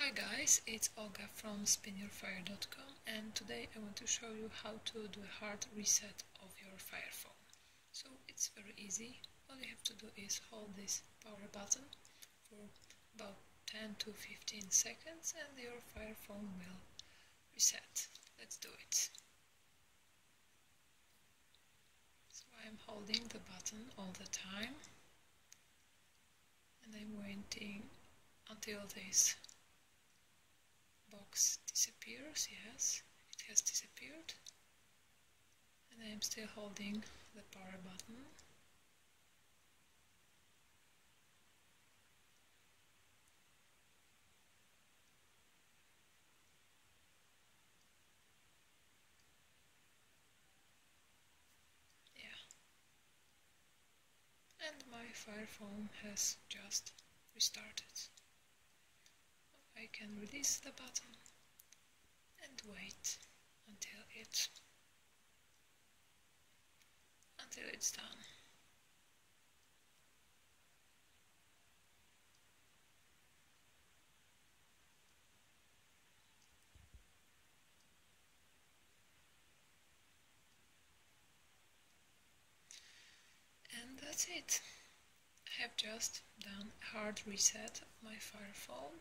Hi guys, it's Olga from spinyourfire.com and today I want to show you how to do a hard reset of your Fire phone. So it's very easy, all you have to do is hold this power button for about 10 to 15 seconds and your Fire phone will reset. Let's do it. So I'm holding the button all the time and I'm waiting until this box disappears, yes, it has disappeared. And I am still holding the power button. Yeah. And my Fire phone has just restarted. Can release the button and wait until it until it's done. And that's it. I have just done a hard reset of my Fire phone